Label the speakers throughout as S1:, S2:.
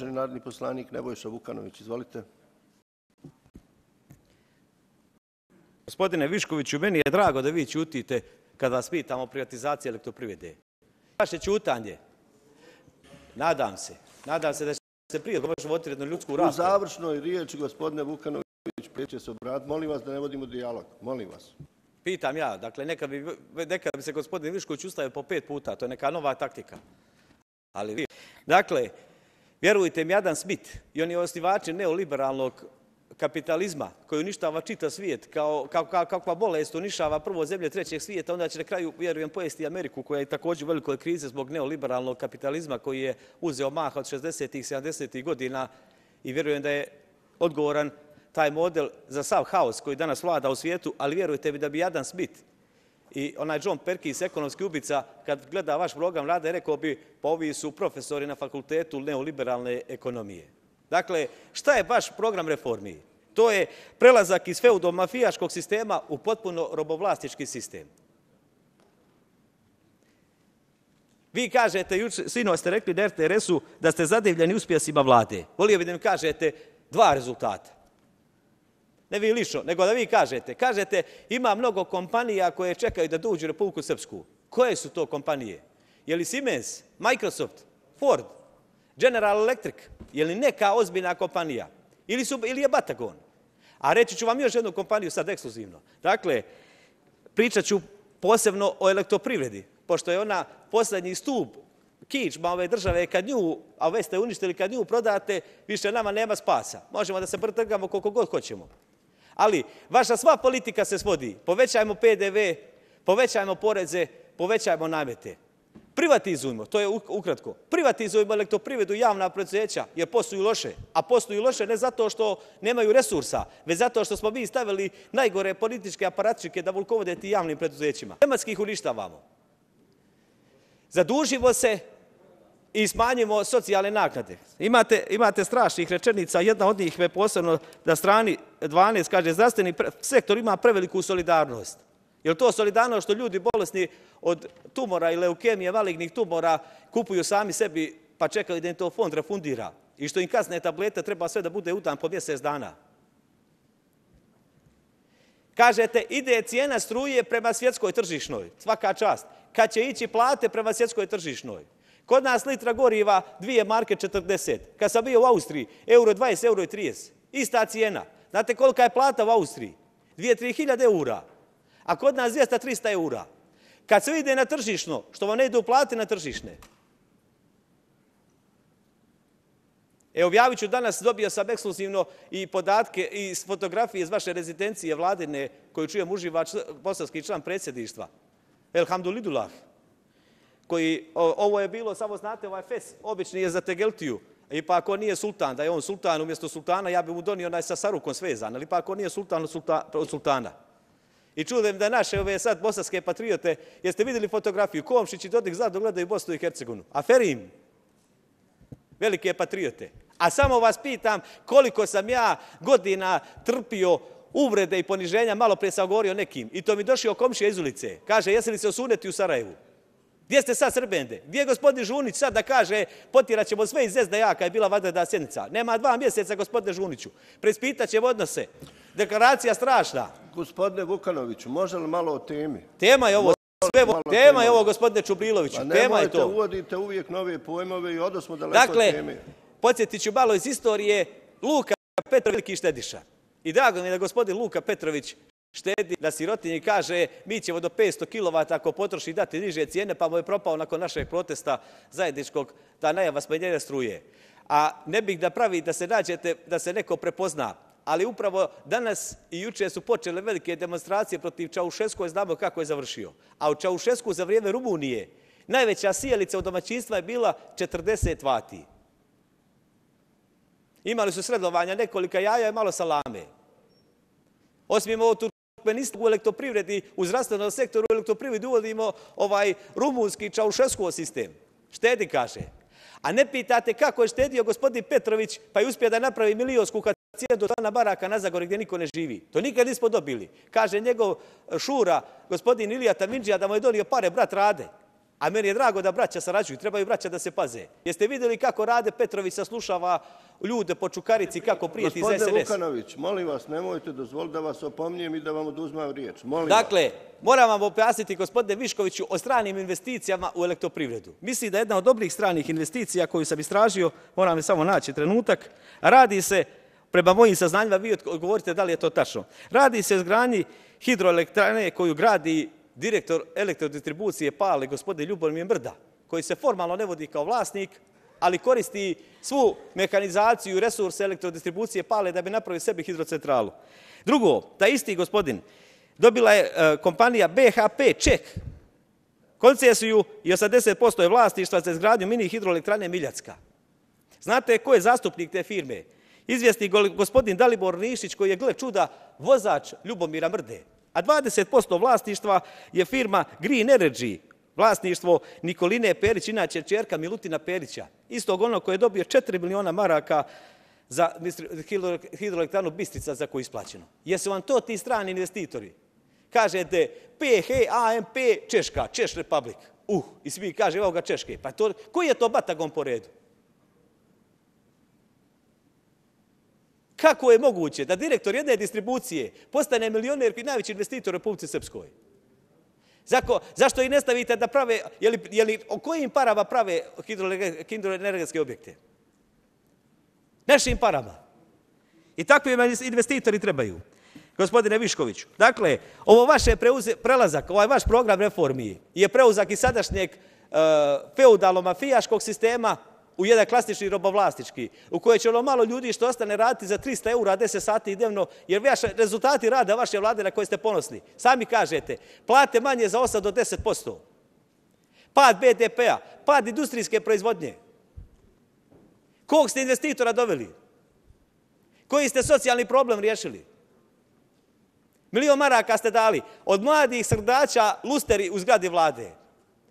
S1: uvaženi narodni poslanik Nebojša Vukanović. Izvolite.
S2: Gospodine Viškoviću, meni je drago da vi ćutite kada vas pitamo o privatizaciji elektroprivrede. Vaše ćutanje, nadam se, nadam se da će se prije možemo otvoriti jednu ljudsku
S1: U
S2: raspravu.
S1: završnoj riječi, gospodine Vukanović, prijeće se obrat. Molim vas da ne vodimo dijalog. Molim vas.
S2: Pitam ja, dakle, neka bi, bi se gospodin Višković ustavio po pet puta, to je neka nova taktika. Ali vi, dakle, vjerujte mi, Adam Smith i oni osnivači neoliberalnog kapitalizma koji uništava čitav svijet, kao, kao, kao, kakva bolest uništava prvo zemlje trećeg svijeta, onda će na kraju, vjerujem, pojesti Ameriku koja je također u velikoj krizi zbog neoliberalnog kapitalizma koji je uzeo maha od 60-ih, 70-ih godina i vjerujem da je odgovoran taj model za sav haos koji danas vlada u svijetu, ali vjerujte mi da bi Adam Smith i onaj John Perkins, ekonomski ubica, kad gleda vaš program rada, rekao bi, pa ovi su profesori na fakultetu neoliberalne ekonomije. Dakle, šta je baš program reformi? To je prelazak iz feudomafijaškog sistema u potpuno robovlastički sistem. Vi kažete, sino ste rekli na RTRS-u da ste zadivljeni uspjesima vlade. Volio bi da mi kažete dva rezultata. Ne vi lično, nego da vi kažete. Kažete, ima mnogo kompanija koje čekaju da dođu u Republiku Srpsku. Koje su to kompanije? Je li Siemens, Microsoft, Ford, General Electric? Je li neka ozbiljna kompanija? Ili, su, ili je Batagon? A reći ću vam još jednu kompaniju sad ekskluzivno. Dakle, pričat ću posebno o elektroprivredi, pošto je ona poslednji stup kičma ove države, kad nju, a već ste uništili, kad nju prodate, više nama nema spasa. Možemo da se prtrgamo koliko god hoćemo. Ali vaša sva politika se svodi. Povećajmo PDV, povećajmo poreze, povećajmo namete. Privatizujmo, to je ukratko. Privatizujmo elektroprivredu javna preduzeća, jer posluju loše. A posluju loše ne zato što nemaju resursa, već zato što smo mi stavili najgore političke aparatčike da vulkovode ti javnim preduzećima. Tematski ih uništavamo. Zadužimo se i smanjimo socijalne naknade. Imate, imate strašnih rečenica, jedna od njih je posebno na strani 12 kaže zdravstveni sektor ima preveliku solidarnost. Je li to solidarnost što ljudi bolesni od tumora i leukemije, malignih tumora, kupuju sami sebi pa čekaju da im to fond refundira? I što im kasne tablete treba sve da bude udan po mjesec dana? Kažete, ide cijena struje prema svjetskoj tržišnoj. Svaka čast. Kad će ići plate prema svjetskoj tržišnoj? Kod nas litra goriva dvije marke 40. Kad sam bio u Austriji, euro 20, euro 30. Ista cijena. Znate kolika je plata u Austriji? 2-3 hiljade eura. A kod nas 200-300 eura. Kad se ide na tržišno, što vam ne idu plate na tržišne. E, objavit ću danas, dobio sam ekskluzivno i podatke i fotografije iz vaše rezidencije vladine, koju čujem uživa posavski član predsjedništva. Elhamdulillah koji, ovo je bilo, samo znate, ovaj fes, obični je za Tegeltiju, i pa ako nije sultan, da je on sultan umjesto sultana, ja bi mu donio onaj sa sarukom svezan, ali pa ako nije sultan od sultana. I čujem da naše ove sad bosanske patriote, jeste vidjeli fotografiju, Komšić i Dodik Zlado gledaju Bosnu i Hercegovinu. Aferim, velike patriote. A samo vas pitam koliko sam ja godina trpio uvrede i poniženja, malo prije sam govorio nekim. I to mi došao komšija iz ulice. Kaže, jesi li se osuneti u Sarajevu? Gdje ste sad Srbende? Gdje je gospodin Žunić sad da kaže potirat ćemo sve iz SDA kad je bila vanredna sjednica? Nema dva mjeseca, gospodine Žuniću. Preispitat ćemo odnose. Deklaracija strašna.
S1: Gospodine Vukanoviću, može li malo o temi?
S2: Tema je ovo. Sve, tema je ovo, gospodine Čubriloviću.
S1: Pa
S2: tema je to.
S1: uvodite uvijek nove pojmove i odosmo daleko
S2: dakle,
S1: teme.
S2: podsjetit ću malo iz istorije. Luka Petrović, veliki štediša. I drago mi je da gospodin Luka Petrović štedi na sirotinji kaže mi ćemo do 500 kW ako potroši dati niže cijene, pa mu je propao nakon našeg protesta zajedničkog ta najava smanjenja struje. A ne bih da pravi da se nađete, da se neko prepozna, ali upravo danas i juče su počele velike demonstracije protiv Čaušesku, znamo kako je završio. A u Čaušesku za vrijeme Rumunije najveća sijalica u domaćinstva je bila 40 vati. Imali su sredovanja nekolika jaja i malo salame. Osim ovo u elektroprivredi, u zdravstvenom sektoru u elektroprivredi uvodimo ovaj rumunski čaušesko sistem. Štedi, kaže. A ne pitate kako je štedio gospodin Petrović, pa je uspio da napravi milionsku do tona baraka na Zagori gdje niko ne živi. To nikad nismo dobili. Kaže njegov šura, gospodin Ilija Tamindžija, da mu je donio pare, brat Rade. A meni je drago da braća sarađuju, trebaju braća da se paze. Jeste vidjeli kako Rade Petrović saslušava ljude po Čukarici, kako prijeti za
S1: Gospodine
S2: SNS?
S1: Vukanović, molim vas, nemojte dozvoliti da vas opomnijem i da vam oduzmem riječ. Molim
S2: Dakle, moram vam objasniti, gospodine Viškoviću, o stranim investicijama u elektroprivredu. Mislim da je jedna od dobrih stranih investicija koju sam istražio, moram je samo naći trenutak, radi se, prema mojim saznanjima, vi odgovorite da li je to tačno. Radi se o izgradnji hidroelektrane koju gradi direktor elektrodistribucije Pale, gospodin Ljubomir Mrda, koji se formalno ne vodi kao vlasnik, ali koristi svu mehanizaciju i resurse elektrodistribucije Pale da bi napravio sebi hidrocentralu. Drugo, taj isti gospodin dobila je e, kompanija BHP Ček koncesiju i 80% je vlasništva za izgradnju mini hidroelektrane Miljacka. Znate ko je zastupnik te firme? Izvjesni go- gospodin Dalibor Nišić koji je, gle čuda, vozač Ljubomira Mrde. A 20% vlasništva je firma Green Energy, vlasništvo Nikoline Perić, inače čerka Milutina Perića. Istog onog koji je dobio 4 miliona maraka za hidroelektranu Bistrica za koju je isplaćeno. Jesu vam to ti strani investitori? Kažete PH, AMP, Češka, Češ Republic. Uh, i svi kaže, evo ga Češke. Pa to, koji je to batagon po redu? Kako je moguće da direktor jedne distribucije postane milioner i najveći investitor u Republici Srpskoj? Zako, zašto ih ne stavite da prave, je li, je li, o kojim parama prave hidroenerge- hidroenergetske objekte? Našim parama. I takvi investitori trebaju. Gospodine Viškoviću, dakle, ovo vaše preuze, prelazak, ovaj vaš program reformi je preuzak iz sadašnjeg uh, feudalo-mafijaškog sistema u jedan klasični robovlastički, u kojoj će ono malo ljudi što ostane raditi za 300 eura 10 sati dnevno, jer vaše, rezultati rada vaše vlade na koje ste ponosni, sami kažete, plate manje za 8 do 10%, pad BDP-a, pad industrijske proizvodnje. Kog ste investitora doveli? Koji ste socijalni problem riješili? Milion maraka ste dali od mladih srdača lusteri u zgradi vlade.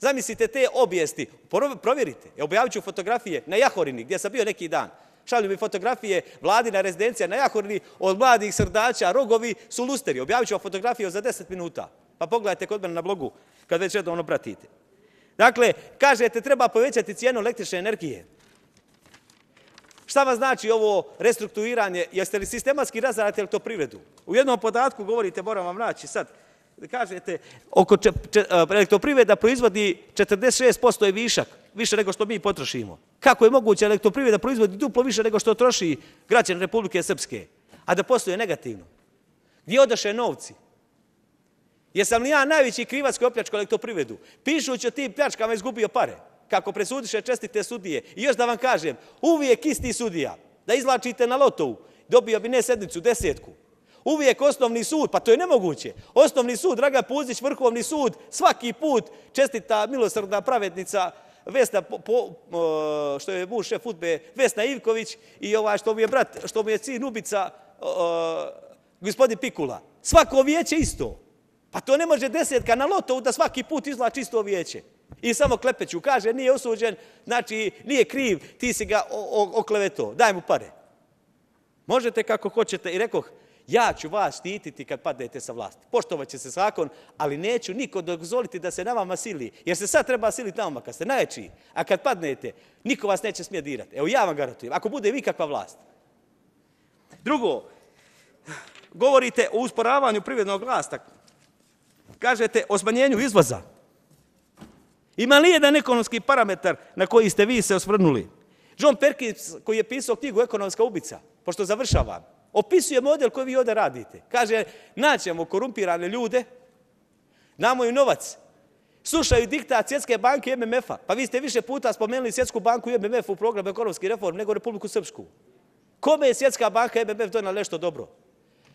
S2: Zamislite te obijesti, Pro- provjerite. Ja objavit ću fotografije na Jahorini, gdje sam bio neki dan. Šalju mi fotografije vladina rezidencija na Jahorini od mladih srdača, rogovi su lusteri. Objavit ću vam fotografiju za 10 minuta. Pa pogledajte kod mene na blogu, kad već redovno pratite. Dakle, kažete treba povećati cijenu električne energije. Šta vam znači ovo restrukturiranje? Jeste li sistematski razarati elektroprivredu? U jednom podatku govorite, moram vam naći sad, kažete, oko če, če, a, elektroprivreda proizvodi 46% je višak, više nego što mi potrošimo. Kako je moguće elektroprivreda proizvodi duplo više nego što troši građan Republike Srpske, a da posluje negativno? Gdje odaše novci? Jesam li ja najveći krivac koji opljačkao elektroprivredu? Pišući o tim pljačkama izgubio pare. Kako presudiše čestite sudije. I još da vam kažem, uvijek isti sudija. Da izlačite na lotovu, dobio bi ne sedmicu, desetku. Uvijek osnovni sud, pa to je nemoguće. Osnovni sud, Draga Puzić, Vrhovni sud, svaki put čestita milosrdna pravednica Vesna, po, po, što je muž šef futbe, Vesna Ivković i ovaj što mu je brat, što mu je sin Ubica, gospodin Pikula. Svako vijeće isto. Pa to ne može desetka na lotovu da svaki put izlači isto vijeće. I samo klepeću, kaže, nije osuđen, znači nije kriv, ti si ga okleveto, daj mu pare. Možete kako hoćete i rekoh, ja ću vas štititi kad padnete sa vlasti. Poštovat će se zakon, ali neću niko dozvoliti da se na vama sili. Jer se sad treba siliti na vama kad ste najjačiji. A kad padnete, niko vas neće smije dirati. Evo ja vam garantujem, ako bude vi kakva vlast. Drugo, govorite o usporavanju privrednog rasta. Kažete o smanjenju izvoza. Ima li jedan ekonomski parametar na koji ste vi se osvrnuli? John Perkins, koji je pisao knjigu Ekonomska ubica, pošto završavam, opisuje model koji vi ovdje radite. Kaže, naćemo korumpirane ljude, namo im novac, slušaju diktat Svjetske banke i MMF-a. Pa vi ste više puta spomenuli Svjetsku banku i MMF u programu ekonomskih reform nego Republiku Srpsku. Kome je Svjetska banka i MMF donala nešto dobro?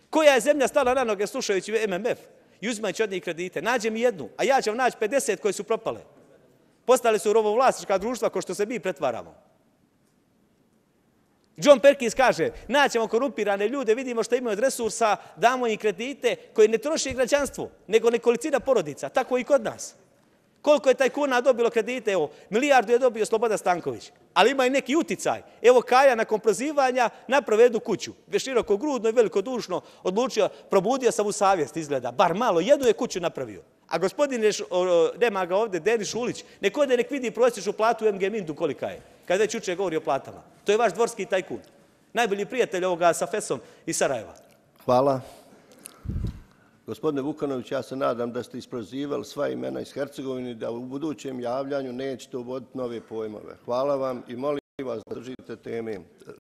S2: Koja je zemlja stala na noge slušajući MMF i uzimajući od njih kredite? Nađe mi jednu, a ja ću vam naći 50 koje su propale. Postali su robovlasnička društva ko što se mi pretvaramo. John Perkins kaže, naćemo korumpirane ljude, vidimo što imaju od resursa, damo im kredite koje ne troši građanstvo, nego nekolicina porodica, tako i kod nas. Koliko je taj kuna dobilo kredite? Evo, milijardu je dobio Sloboda Stanković, ali ima i neki uticaj. Evo Kaja nakon prozivanja naprave jednu kuću, široko grudno i velikodušno odlučio, probudio sam u savjest izgleda, bar malo, jednu je kuću napravio. A gospodin, nema ga ovde, Denis Šulić, nek ode nek vidi prosječnu platu u MG Mindu kolika je, kad već juče govori o platama. To je vaš dvorski tajkun. Najbolji prijatelj ovoga sa Fesom iz Sarajeva.
S1: Hvala. Gospodine Vukanović, ja se nadam da ste isprozivali sva imena iz Hercegovine i da u budućem javljanju nećete uvoditi nove pojmove. Hvala vam i molim vas da držite teme.